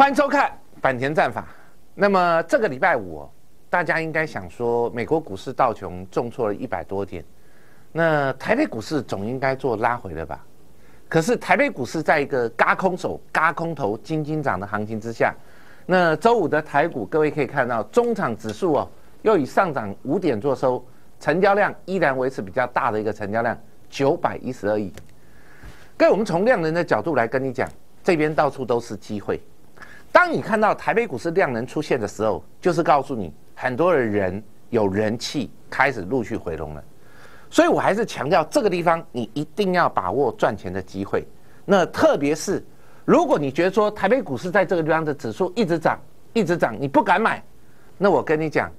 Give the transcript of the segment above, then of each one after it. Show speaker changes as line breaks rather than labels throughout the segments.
欢迎收看坂田战法。那么这个礼拜五，大家应该想说，美国股市道琼重挫了一百多点，那台北股市总应该做拉回了吧？可是台北股市在一个嘎空手、嘎空头、金金涨的行情之下，那周五的台股，各位可以看到，中场指数哦，又以上涨五点做收，成交量依然维持比较大的一个成交量，九百一十二亿。各位，我们从量能的角度来跟你讲，这边到处都是机会。当你看到台北股市量能出现的时候，就是告诉你很多的人有人气开始陆续回笼了。所以我还是强调这个地方，你一定要把握赚钱的机会。那特别是如果你觉得说台北股市在这个地方的指数一直涨，一直涨，你不敢买，那我跟你讲，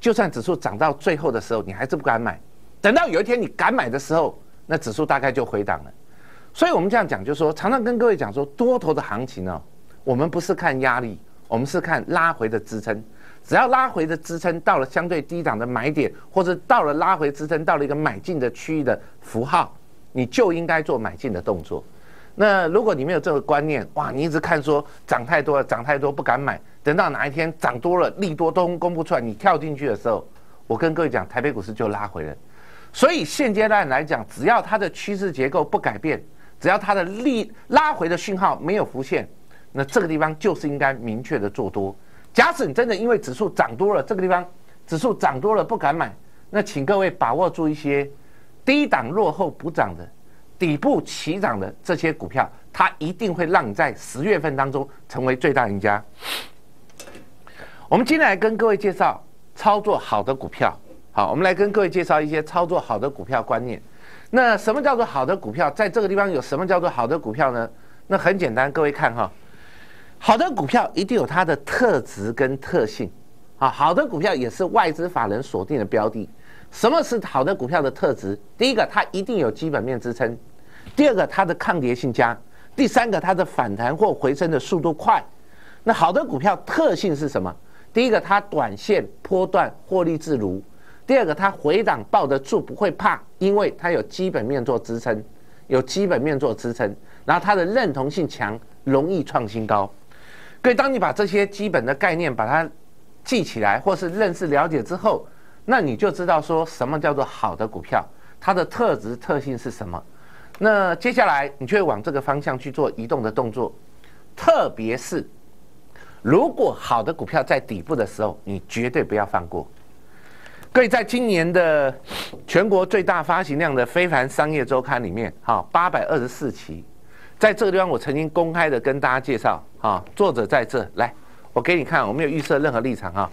就算指数涨到最后的时候，你还是不敢买。等到有一天你敢买的时候，那指数大概就回档了。所以我们这样讲，就是说常常跟各位讲说，多头的行情呢。我们不是看压力，我们是看拉回的支撑。只要拉回的支撑到了相对低档的买点，或者到了拉回支撑到了一个买进的区域的符号，你就应该做买进的动作。那如果你没有这个观念，哇，你一直看说涨太多了，涨太多不敢买，等到哪一天涨多了，利多都公布出来，你跳进去的时候，我跟各位讲，台北股市就拉回了。所以现阶段来讲，只要它的趋势结构不改变，只要它的利拉回的讯号没有浮现。那这个地方就是应该明确的做多。假使你真的因为指数涨多了，这个地方指数涨多了不敢买，那请各位把握住一些低档落后补涨的、底部起涨的这些股票，它一定会让你在十月份当中成为最大赢家。我们今天来跟各位介绍操作好的股票。好，我们来跟各位介绍一些操作好的股票观念。那什么叫做好的股票？在这个地方有什么叫做好的股票呢？那很简单，各位看哈。好的股票一定有它的特质跟特性，啊，好的股票也是外资法人锁定的标的。什么是好的股票的特质？第一个，它一定有基本面支撑；第二个，它的抗跌性佳；第三个，它的反弹或回升的速度快。那好的股票特性是什么？第一个，它短线波段获利自如；第二个，它回档抱得住，不会怕，因为它有基本面做支撑，有基本面做支撑，然后它的认同性强，容易创新高。所以，当你把这些基本的概念把它记起来，或是认识了解之后，那你就知道说什么叫做好的股票，它的特质特性是什么。那接下来你就会往这个方向去做移动的动作。特别是如果好的股票在底部的时候，你绝对不要放过。各位，在今年的全国最大发行量的非凡商业周刊里面，哈，八百二十四期。在这个地方，我曾经公开的跟大家介绍啊，作者在这来，我给你看，我没有预设任何立场哈，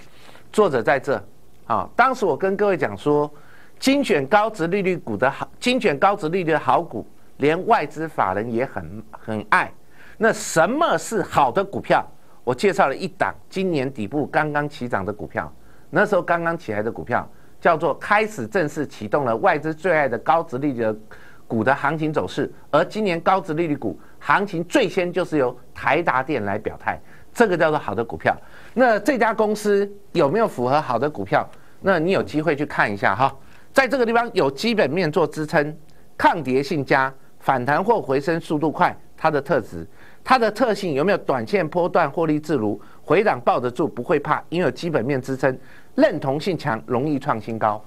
作者在这，啊，当时我跟各位讲说，精选高值利率股的好，精选高值利率的好股，连外资法人也很很爱。那什么是好的股票？我介绍了一档今年底部刚刚起涨的股票，那时候刚刚起来的股票，叫做开始正式启动了外资最爱的高值利率。股的行情走势，而今年高值利率股行情最先就是由台达电来表态，这个叫做好的股票。那这家公司有没有符合好的股票？那你有机会去看一下哈，在这个地方有基本面做支撑，抗跌性佳，反弹或回升速度快，它的特质，它的特性有没有短线波段获利自如，回档抱得住不会怕，因为有基本面支撑，认同性强，容易创新高。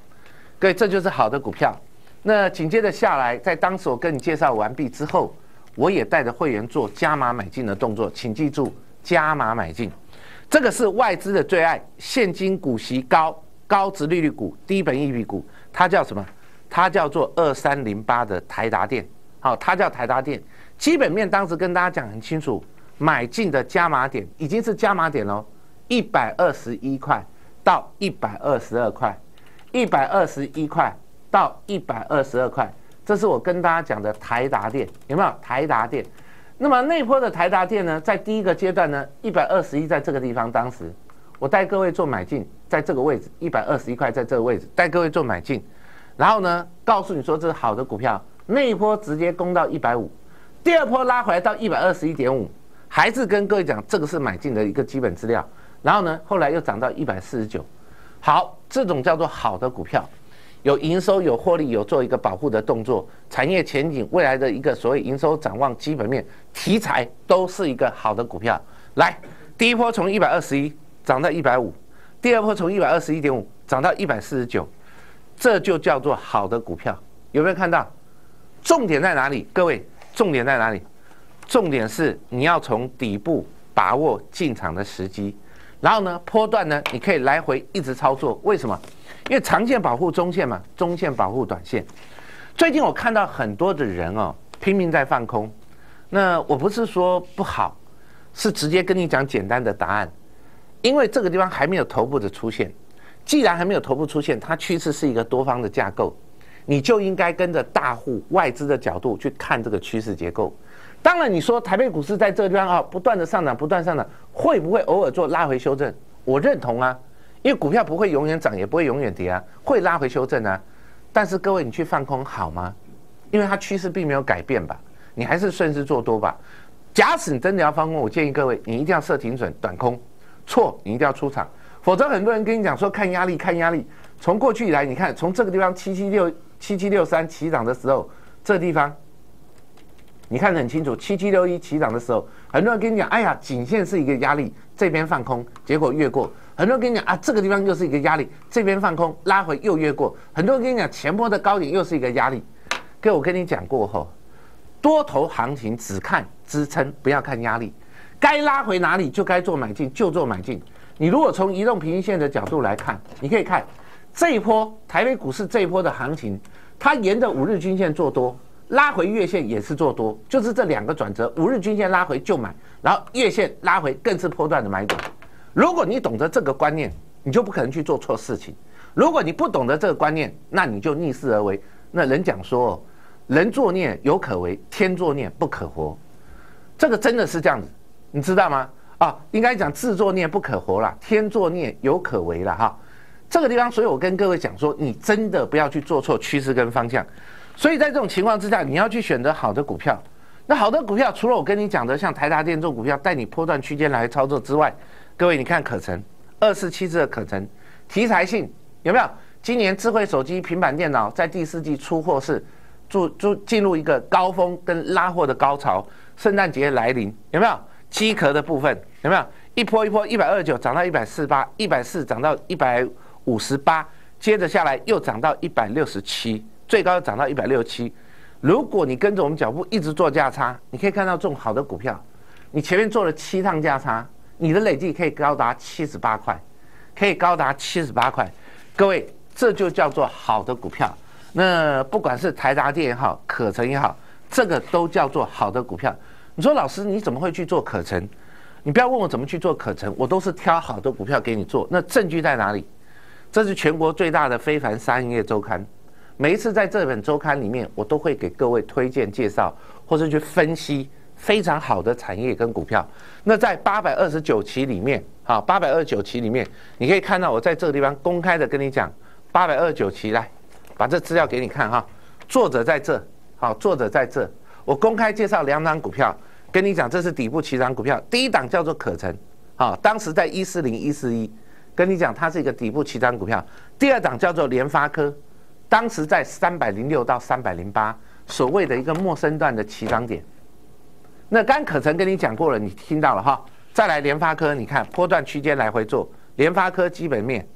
各位，这就是好的股票。那紧接着下来，在当时我跟你介绍完毕之后，我也带着会员做加码买进的动作，请记住加码买进，这个是外资的最爱，现金股息高、高值利率股、低本益比股，它叫什么？它叫做二三零八的台达电，好，它叫台达电。基本面当时跟大家讲很清楚，买进的加码点已经是加码点喽，一百二十一块到一百二十二块，一百二十一块。到一百二十二块，这是我跟大家讲的台达电，有没有台达电？那么内坡的台达电呢，在第一个阶段呢，一百二十一在这个地方，当时我带各位做买进，在这个位置一百二十一块，在这个位置带各位做买进，然后呢，告诉你说这是好的股票，内坡直接攻到一百五，第二波拉回来到一百二十一点五，还是跟各位讲这个是买进的一个基本资料，然后呢，后来又涨到一百四十九，好，这种叫做好的股票。有营收、有获利、有做一个保护的动作，产业前景、未来的一个所谓营收展望、基本面、题材，都是一个好的股票。来，第一波从一百二十一涨到一百五，第二波从一百二十一点五涨到一百四十九，这就叫做好的股票。有没有看到？重点在哪里？各位，重点在哪里？重点是你要从底部把握进场的时机，然后呢，波段呢，你可以来回一直操作。为什么？因为长线保护中线嘛，中线保护短线。最近我看到很多的人哦，拼命在放空。那我不是说不好，是直接跟你讲简单的答案。因为这个地方还没有头部的出现，既然还没有头部出现，它趋势是一个多方的架构。你就应该跟着大户外资的角度去看这个趋势结构。当然，你说台北股市在这个地方啊，不断的上涨，不断上涨，会不会偶尔做拉回修正？我认同啊，因为股票不会永远涨，也不会永远跌啊，会拉回修正啊。但是各位，你去放空好吗？因为它趋势并没有改变吧，你还是顺势做多吧。假使你真的要放空，我建议各位，你一定要设停损，短空，错，你一定要出场，否则很多人跟你讲说看压力，看压力。从过去以来，你看从这个地方七七六。七七六三起涨的时候，这地方你看得很清楚。七七六一起涨的时候，很多人跟你讲：“哎呀，颈线是一个压力，这边放空，结果越过。”很多人跟你讲：“啊，这个地方又是一个压力，这边放空，拉回又越过。”很多人跟你讲：“前波的高点又是一个压力。”哥，我跟你讲过后，多头行情只看支撑，不要看压力。该拉回哪里就该做买进，就做买进。你如果从移动平均线的角度来看，你可以看。这一波台北股市这一波的行情，它沿着五日均线做多，拉回月线也是做多，就是这两个转折，五日均线拉回就买，然后月线拉回更是破断的买点。如果你懂得这个观念，你就不可能去做错事情；如果你不懂得这个观念，那你就逆势而为。那人讲说，人作孽有可为，天作孽不可活，这个真的是这样子，你知道吗？啊，应该讲自作孽不可活了，天作孽有可为了哈。这个地方，所以我跟各位讲说，你真的不要去做错趋势跟方向。所以在这种情况之下，你要去选择好的股票。那好的股票，除了我跟你讲的像台达电这种股票带你波段区间来操作之外，各位你看可成二四七字的可成，题材性有没有？今年智慧手机、平板电脑在第四季出货是注注进入一个高峰跟拉货的高潮，圣诞节来临有没有？机壳的部分有没有？一波一波，一百二九涨到一百四八，一百四涨到一百。五十八，接着下来又涨到一百六十七，最高涨到一百六七。如果你跟着我们脚步一直做价差，你可以看到这种好的股票，你前面做了七趟价差，你的累计可以高达七十八块，可以高达七十八块。各位，这就叫做好的股票。那不管是台达电也好，可成也好，这个都叫做好的股票。你说老师你怎么会去做可成？你不要问我怎么去做可成，我都是挑好的股票给你做。那证据在哪里？这是全国最大的非凡商业周刊，每一次在这本周刊里面，我都会给各位推荐介绍，或者去分析非常好的产业跟股票。那在八百二十九期里面，好，八百二十九期里面，你可以看到我在这个地方公开的跟你讲，八百二十九期来，把这资料给你看哈，作者在这，好，作者在这，我公开介绍两档股票，跟你讲这是底部起涨股票，第一档叫做可成，好，当时在一四零一四一。跟你讲，它是一个底部起涨股票。第二档叫做联发科，当时在三百零六到三百零八，所谓的一个陌生段的起涨点。那刚可曾跟你讲过了，你听到了哈？再来联发科，你看波段区间来回做联发科基本面。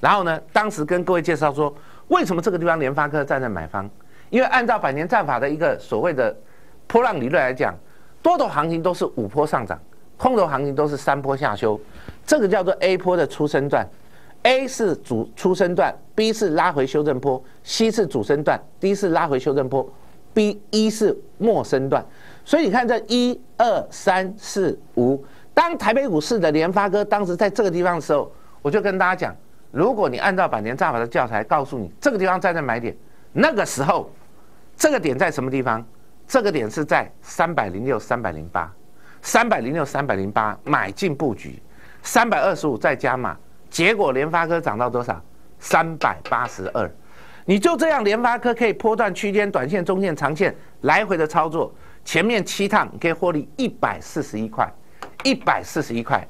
然后呢，当时跟各位介绍说，为什么这个地方联发科站在买方？因为按照百年战法的一个所谓的波浪理论来讲，多头行情都是五波上涨，空头行情都是三波下修。这个叫做 A 坡的出生段，A 是主出生段，B 是拉回修正坡，C 是主升段，D 是拉回修正坡，B 一是末升段。所以你看这一二三四五，当台北股市的联发科当时在这个地方的时候，我就跟大家讲，如果你按照百年战法的教材告诉你这个地方在那买点，那个时候这个点在什么地方？这个点是在三百零六、三百零八、三百零六、三百零八买进布局。三百二十五再加码，结果联发科涨到多少？三百八十二。你就这样，联发科可以波段区间、短线、中线、长线来回的操作，前面七趟可以获利一百四十一块，一百四十一块。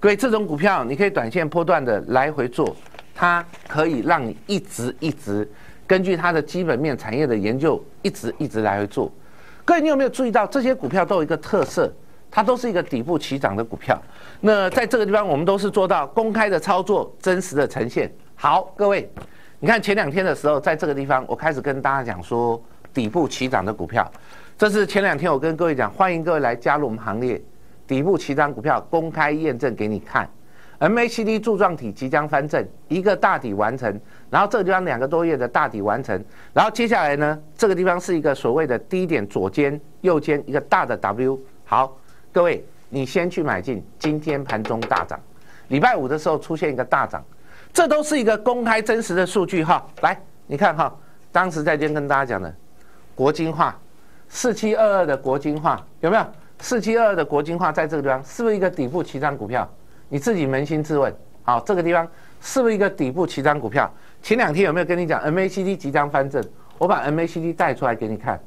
各位，这种股票你可以短线波段的来回做，它可以让你一直一直根据它的基本面、产业的研究，一直一直来回做。各位，你有没有注意到这些股票都有一个特色？它都是一个底部起涨的股票。那在这个地方，我们都是做到公开的操作，真实的呈现。好，各位，你看前两天的时候，在这个地方，我开始跟大家讲说底部起涨的股票，这是前两天我跟各位讲，欢迎各位来加入我们行列，底部起涨股票公开验证给你看。MACD 柱状体即将翻正，一个大底完成，然后这个地方两个多月的大底完成，然后接下来呢，这个地方是一个所谓的低点左肩、右肩一个大的 W。好，各位，你先去买进，今天盘中大涨，礼拜五的时候出现一个大涨，这都是一个公开真实的数据哈。来，你看哈，当时在今跟大家讲的国金化四七二二的国金化有没有？四七二二的国金化在这个地方是不是一个底部起涨股票？你自己扪心自问，好，这个地方是不是一个底部起涨股票？前两天有没有跟你讲 MACD 即将翻正？我把 MACD 带出来给你看，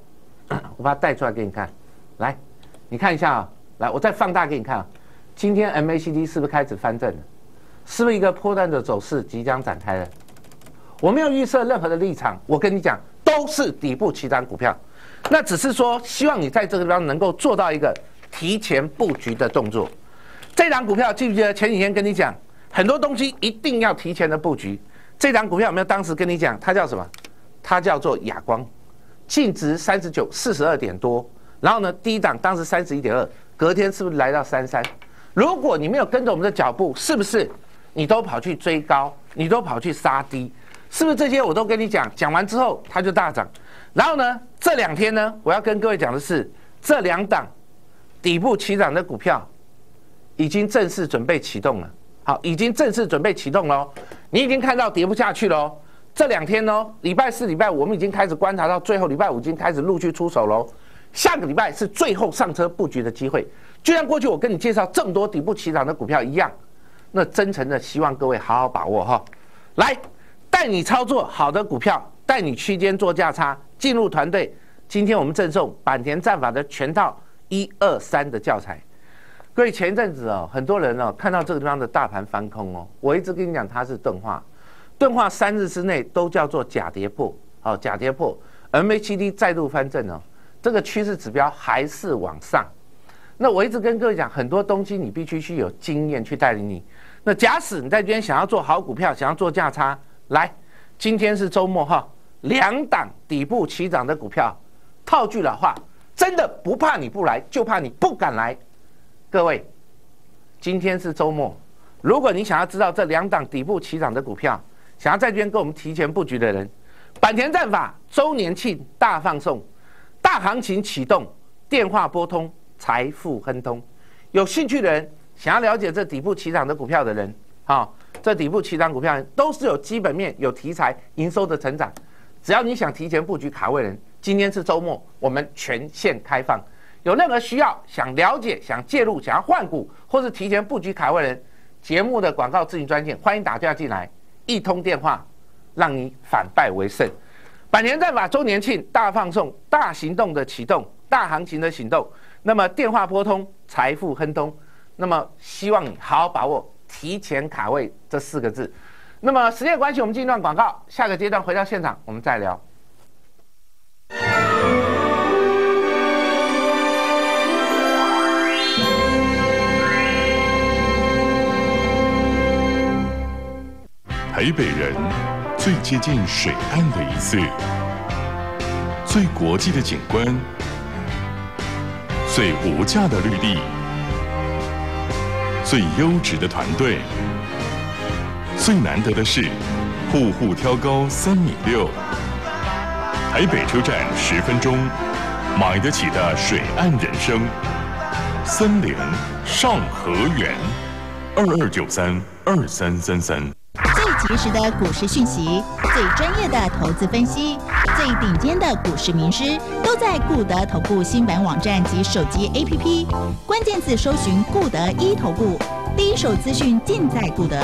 我把它带出来给你看，来，你看一下啊，来，我再放大给你看啊，今天 MACD 是不是开始翻正了？是不是一个破断的走势即将展开了？我没有预设任何的立场，我跟你讲，都是底部起涨股票，那只是说希望你在这个地方能够做到一个提前布局的动作。这档股票记不记得前几天跟你讲，很多东西一定要提前的布局。这档股票有没有当时跟你讲？它叫什么？它叫做亚光，净值三十九，四十二点多。然后呢，低档当时三十一点二，隔天是不是来到三三？如果你没有跟着我们的脚步，是不是你都跑去追高，你都跑去杀低？是不是这些我都跟你讲？讲完之后它就大涨。然后呢，这两天呢，我要跟各位讲的是这两档底部起涨的股票。已经正式准备启动了，好，已经正式准备启动喽。你已经看到跌不下去喽。这两天呢，礼拜四、礼拜五，我们已经开始观察到最后，礼拜五已经开始陆续出手喽。下个礼拜是最后上车布局的机会，就像过去我跟你介绍这么多底部起涨的股票一样。那真诚的希望各位好好把握哈，来带你操作好的股票，带你区间做价差，进入团队。今天我们赠送坂田战法的全套一二三的教材。各位，前一阵子哦，很多人哦看到这个地方的大盘翻空哦，我一直跟你讲它是钝化，钝化三日之内都叫做假跌破，好假跌破，MACD 再度翻正哦，这个趋势指标还是往上。那我一直跟各位讲，很多东西你必须去有经验去带领你。那假使你在今天想要做好股票，想要做价差，来，今天是周末哈，两档底部起涨的股票，套句老话，真的不怕你不来，就怕你不敢来。各位，今天是周末，如果你想要知道这两档底部起涨的股票，想要在这边跟我们提前布局的人，坂田战法周年庆大放送，大行情启动，电话拨通，财富亨通。有兴趣的人，想要了解这底部起涨的股票的人，好，这底部起涨股票都是有基本面、有题材、营收的成长。只要你想提前布局卡位人，今天是周末，我们全线开放。有任何需要、想了解、想介入、想要换股或是提前布局卡位人，节目的广告咨询专线，欢迎打电话进来，一通电话让你反败为胜。百年战法周年庆大放送、大行动的启动、大行情的行动，那么电话拨通，财富亨通。那么希望你好好把握提前卡位这四个字。那么时间关系，我们进一段广告，下个阶段回到现场，我们再聊。
台北人最接近水岸的一次，最国际的景观，最无价的绿地，最优质的团队，最难得的是，户户挑高三米六。台北车站十分钟，买得起的水岸人生，森林上河园，二二九三二三三三。
最及时的股市讯息，最专业的投资分析，最顶尖的股市名师，都在固德投顾新版网站及手机 APP。关键字搜寻“固德一投顾”，第一手资讯尽在固德。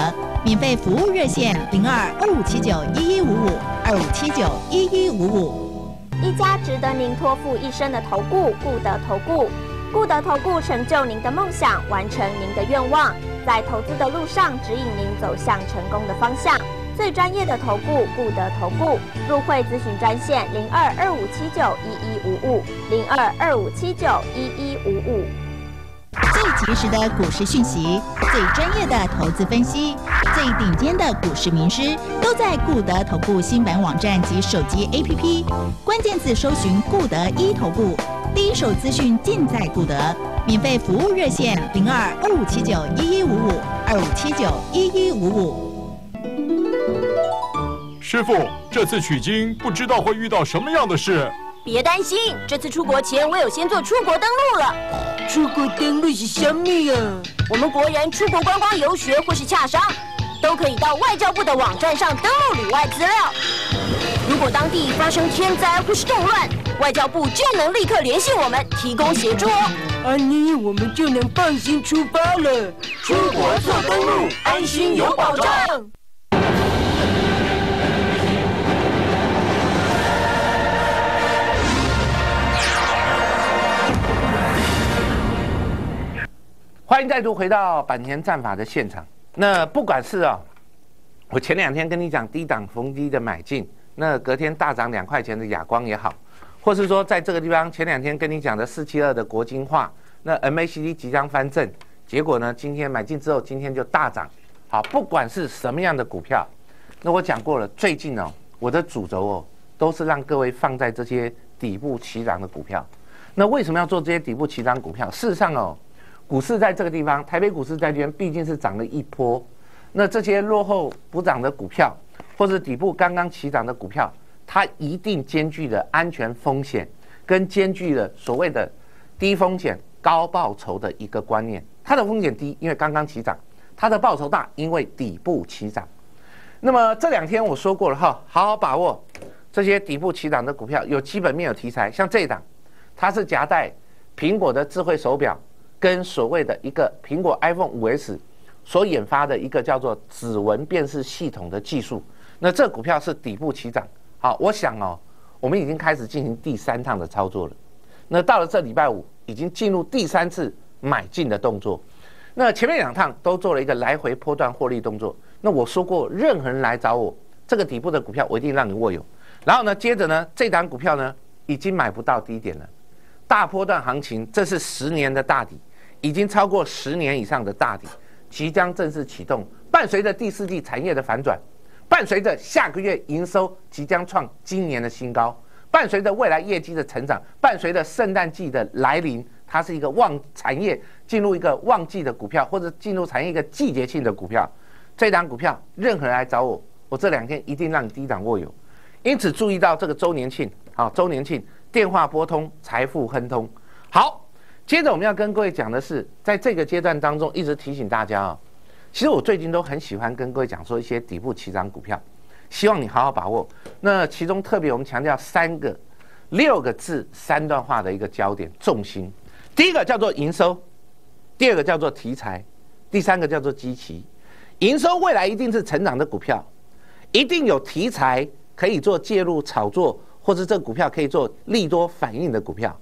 免费服务热线零二二五七九一一五五二五七九一一五五。
一家值得您托付一生的投顾，固德投顾。固德投顾成就您的梦想，完成您的愿望。在投资的路上，指引您走向成功的方向。最专业的投顾，顾得投顾。入会咨询专线：零二二五七九一一五五，零二二五七九一一五五。
及时的股市讯息，最专业的投资分析，最顶尖的股市名师都在顾德投顾新版网站及手机 APP，关键字搜寻顾德一投顾，第一手资讯尽在顾德，免费服务热线零二二五七九一一五五二五七九一一五五。
师傅，这次取经不知道会遇到什么样的事。
别担心，这次出国前我有先做出国登录了。
出国登录是什么呀？
我们国人出国观光游学或是洽商，都可以到外交部的网站上登录旅外资料。如果当地发生天灾或是动乱，外交部就能立刻联系我们，提供协助哦。
安妮，我们就能放心出发了。
出国做登录，安心有保障。
欢迎再度回到坂田战法的现场。那不管是啊，我前两天跟你讲低档逢低的买进，那隔天大涨两块钱的亚光也好，或是说在这个地方前两天跟你讲的四七二的国金化，那 MACD 即将翻正，结果呢今天买进之后今天就大涨。好，不管是什么样的股票，那我讲过了，最近哦我的主轴哦都是让各位放在这些底部起涨的股票。那为什么要做这些底部起涨股票？事实上哦。股市在这个地方，台北股市在这边毕竟是涨了一波，那这些落后补涨的股票，或者底部刚刚起涨的股票，它一定兼具了安全风险，跟兼具了所谓的低风险高报酬的一个观念。它的风险低，因为刚刚起涨；它的报酬大，因为底部起涨。那么这两天我说过了哈，好好把握这些底部起涨的股票，有基本面有题材，像这一档，它是夹带苹果的智慧手表。跟所谓的一个苹果 iPhone 五 S 所研发的一个叫做指纹辨识系统的技术，那这股票是底部起涨。好，我想哦，我们已经开始进行第三趟的操作了。那到了这礼拜五，已经进入第三次买进的动作。那前面两趟都做了一个来回波段获利动作。那我说过，任何人来找我，这个底部的股票我一定让你握有。然后呢，接着呢，这档股票呢已经买不到低点了，大波段行情，这是十年的大底。已经超过十年以上的大底，即将正式启动。伴随着第四季产业的反转，伴随着下个月营收即将创今年的新高，伴随着未来业绩的成长，伴随着圣诞季的来临，它是一个旺产业进入一个旺季的股票，或者进入产业一个季节性的股票。这档股票，任何人来找我，我这两天一定让你低档握有。因此注意到这个周年庆，好，周年庆电话拨通，财富亨通，好。接着我们要跟各位讲的是，在这个阶段当中，一直提醒大家啊，其实我最近都很喜欢跟各位讲说一些底部起涨股票，希望你好好把握。那其中特别我们强调三个、六个字三段话的一个焦点重心。第一个叫做营收，第二个叫做题材，第三个叫做基期。营收未来一定是成长的股票，一定有题材可以做介入炒作，或者这个股票可以做利多反应的股票。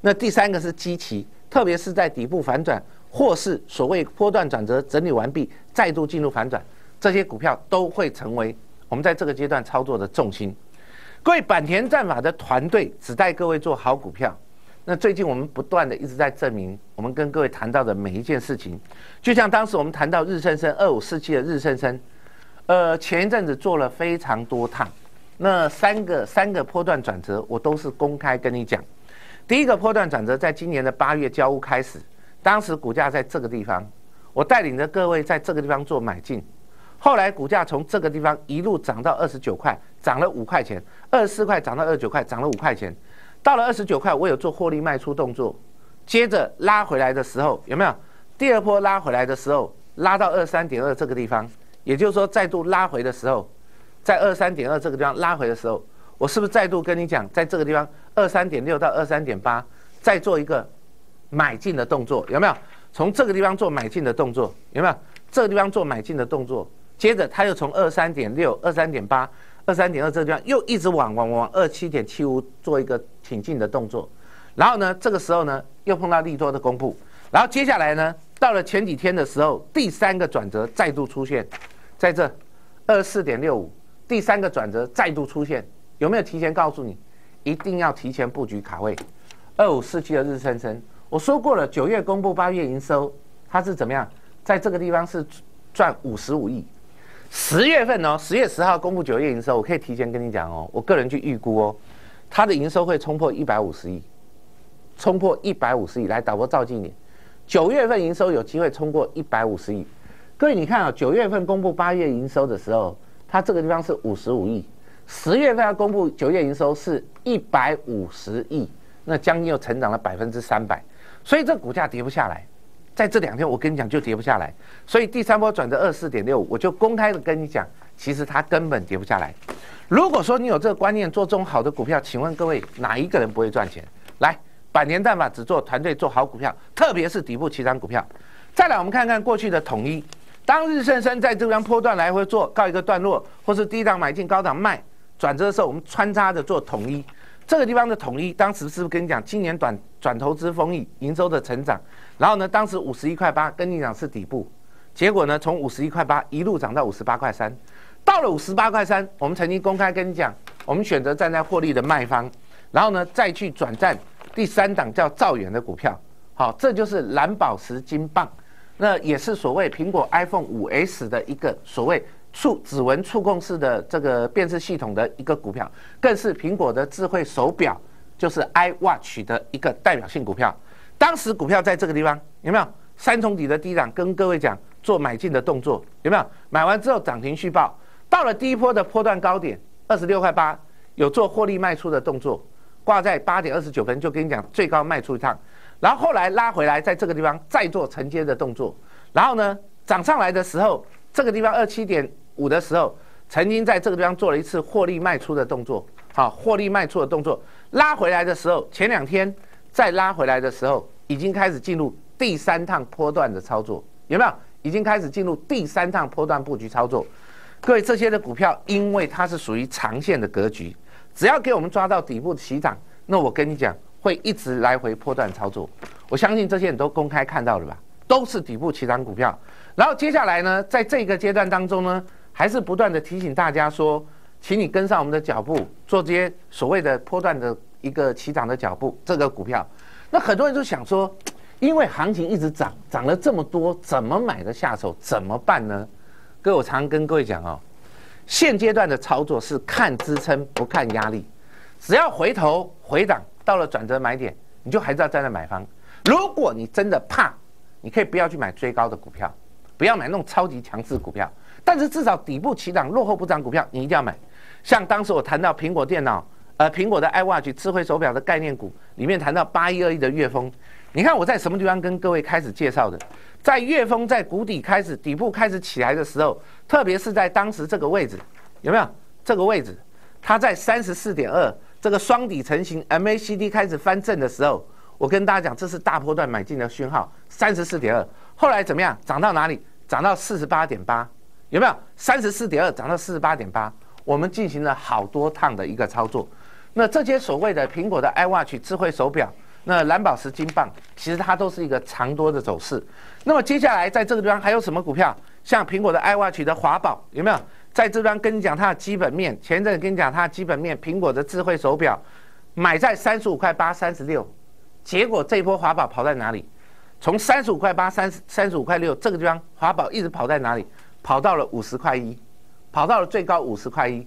那第三个是基期，特别是在底部反转，或是所谓波段转折整理完毕，再度进入反转，这些股票都会成为我们在这个阶段操作的重心。各位坂田战法的团队只带各位做好股票。那最近我们不断的一直在证明，我们跟各位谈到的每一件事情，就像当时我们谈到日升升二五四七的日升升，呃，前一阵子做了非常多趟，那三个三个波段转折，我都是公开跟你讲。第一个波段转折，在今年的八月交屋开始，当时股价在这个地方，我带领着各位在这个地方做买进，后来股价从这个地方一路涨到二十九块，涨了五块钱，二十四块涨到二十九块，涨了五块钱，到了二十九块，我有做获利卖出动作，接着拉回来的时候，有没有？第二波拉回来的时候，拉到二三点二这个地方，也就是说再度拉回的时候，在二三点二这个地方拉回的时候。我是不是再度跟你讲，在这个地方二三点六到二三点八，再做一个买进的动作，有没有？从这个地方做买进的动作，有没有？这个地方做买进的动作，接着它又从二三点六、二三点八、二三点二这个地方又一直往往往二七点七五做一个挺进的动作，然后呢，这个时候呢又碰到利多的公布，然后接下来呢，到了前几天的时候，第三个转折再度出现，在这二四点六五，第三个转折再度出现。有没有提前告诉你，一定要提前布局卡位？二五四七的日升升，我说过了，九月公布八月营收，它是怎么样？在这个地方是赚五十五亿。十月份哦，十月十号公布九月营收，我可以提前跟你讲哦，我个人去预估哦，它的营收会冲破一百五十亿，冲破一百五十亿。来，导播照近一点，九月份营收有机会冲过一百五十亿。各位，你看啊，九月份公布八月营收的时候，它这个地方是五十五亿，十月份要公布九月营收是一百五十亿，那将近又成长了百分之三百，所以这股价跌不下来。在这两天，我跟你讲就跌不下来，所以第三波转折二四点六五，我就公开的跟你讲，其实它根本跌不下来。如果说你有这个观念做这种好的股票，请问各位哪一个人不会赚钱？来，百年战法只做团队做好股票，特别是底部起涨股票。再来，我们看看过去的统一，当日升升在这边波段来回做告一个段落，或是低档买进高档卖，转折的时候我们穿插着做统一。这个地方的统一，当时是不是跟你讲，今年短转投资丰益，营收的成长？然后呢，当时五十一块八，跟你讲是底部，结果呢，从五十一块八一路涨到五十八块三，到了五十八块三，我们曾经公开跟你讲，我们选择站在获利的卖方，然后呢，再去转战第三档叫兆远的股票，好，这就是蓝宝石金棒，那也是所谓苹果 iPhone 五 S 的一个所谓。触指纹触控式的这个辨识系统的一个股票，更是苹果的智慧手表，就是 iWatch 的一个代表性股票。当时股票在这个地方有没有三重底的低档？跟各位讲做买进的动作有没有？买完之后涨停续报，到了第一波的波段高点二十六块八，有做获利卖出的动作，挂在八点二十九分就跟你讲最高卖出一趟，然后后来拉回来在这个地方再做承接的动作，然后呢涨上来的时候这个地方二七点。五的时候，曾经在这个地方做了一次获利卖出的动作，好，获利卖出的动作拉回来的时候，前两天再拉回来的时候，已经开始进入第三趟波段的操作，有没有？已经开始进入第三趟波段布局操作。各位这些的股票，因为它是属于长线的格局，只要给我们抓到底部的起涨，那我跟你讲，会一直来回波段操作。我相信这些你都公开看到了吧？都是底部起涨股票。然后接下来呢，在这个阶段当中呢？还是不断的提醒大家说，请你跟上我们的脚步，做这些所谓的波段的一个起涨的脚步。这个股票，那很多人都想说，因为行情一直涨，涨了这么多，怎么买的下手？怎么办呢？各位，我常跟各位讲哦，现阶段的操作是看支撑不看压力，只要回头回档到了转折买点，你就还是要站在买方。如果你真的怕，你可以不要去买追高的股票，不要买那种超级强势股票。但是至少底部起涨、落后不涨股票，你一定要买。像当时我谈到苹果电脑，呃，苹果的 iWatch 智慧手表的概念股里面谈到八一二一的月峰，你看我在什么地方跟各位开始介绍的？在月峰在谷底开始底部开始起来的时候，特别是在当时这个位置，有没有这个位置？它在三十四点二，这个双底成型，MACD 开始翻正的时候，我跟大家讲，这是大波段买进的讯号。三十四点二，后来怎么样？涨到哪里？涨到四十八点八。有没有三十四点二涨到四十八点八？我们进行了好多趟的一个操作。那这些所谓的苹果的 iWatch 智慧手表，那蓝宝石金棒，其实它都是一个长多的走势。那么接下来在这个地方还有什么股票？像苹果的 iWatch 的华宝，有没有在这边跟你讲它的基本面？前阵跟你讲它的基本面，苹果的智慧手表买在三十五块八、三十六，结果这一波华宝跑在哪里？从三十五块八、三三十五块六这个地方，华宝一直跑在哪里？跑到了五十块一，跑到了最高五十块一，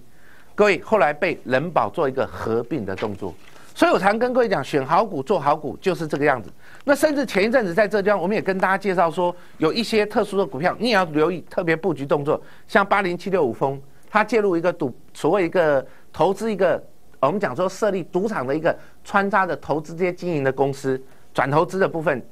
各位后来被人保做一个合并的动作，所以我常跟各位讲，选好股做好股就是这个样子。那甚至前一阵子在浙江，我们也跟大家介绍说，有一些特殊的股票，你也要留意特别布局动作，像八零七六五峰，它介入一个赌，所谓一个投资一个，我们讲说设立赌场的一个穿插的投资这些经营的公司，转投资的部分，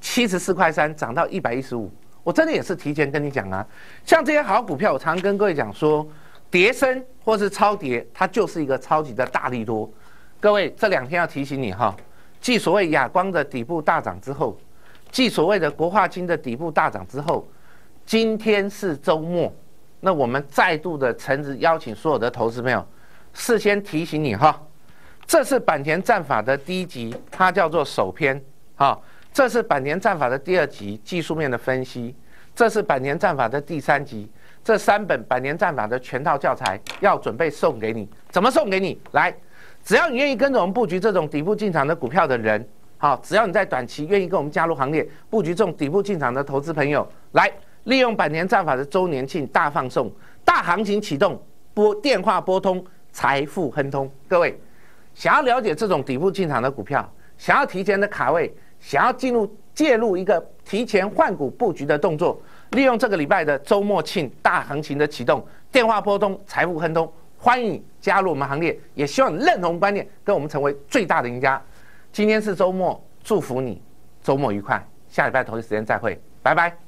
七十四块三涨到一百一十五。我真的也是提前跟你讲啊，像这些好股票，我常跟各位讲说，跌升或是超跌，它就是一个超级的大力多。各位这两天要提醒你哈，继所谓亚光的底部大涨之后，继所谓的国化金的底部大涨之后，今天是周末，那我们再度的诚挚邀请所有的投资朋友，事先提醒你哈，这是坂田战法的第一集，它叫做首篇哈。这是百年战法的第二集技术面的分析，这是百年战法的第三集，这三本百年战法的全套教材要准备送给你，怎么送给你？来，只要你愿意跟着我们布局这种底部进场的股票的人，好，只要你在短期愿意跟我们加入行列，布局这种底部进场的投资朋友，来利用百年战法的周年庆大放送、大行情启动，拨电话拨通，财富亨通。各位想要了解这种底部进场的股票，想要提前的卡位，想要进入介入一个提前换股布局的动作，利用这个礼拜的周末庆大行情的启动，电话拨通，财富亨通。欢迎加入我们行列，也希望你认同观念，跟我们成为最大的赢家。今天是周末，祝福你周末愉快。下礼拜同一时间再会，拜拜。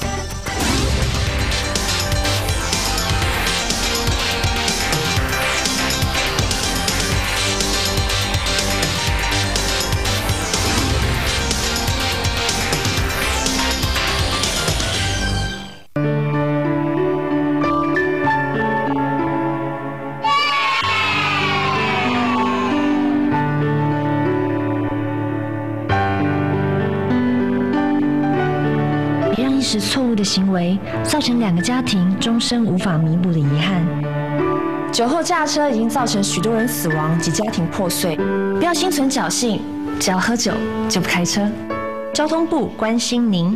行为造成两个家庭终身无法弥补的遗憾。
酒后驾车已经造成许多人死亡及家庭破碎，不要心存侥幸，只要喝酒就不开车。交通部关心您。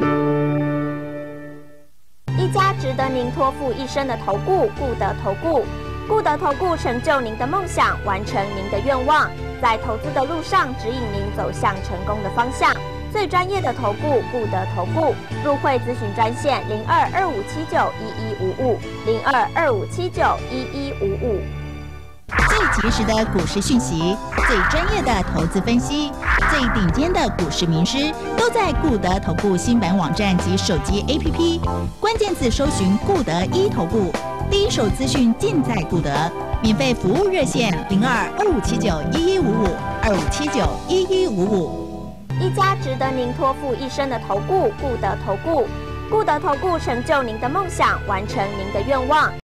一家值得您托付一生的投顾——固德投顾。固德投顾成就您的梦想，完成您的愿望，在投资的路上指引您走向成功的方向。最专业的投顾——固德投顾。入会咨询专线：零二二五七九一一五五零二二五七九一一五五。
最及时的股市讯息，最专业的投资分析，最顶尖的股市名师，都在固德投顾新版网站及手机 APP。关键字搜寻“固德一投顾”，第一手资讯尽在固德。免费服务热线：零二二五七九一一五五二五七九一一五五。
一家值得您托付一生的投顾——顾德投顾。顾德投顾成就您的梦想，完成您的愿望。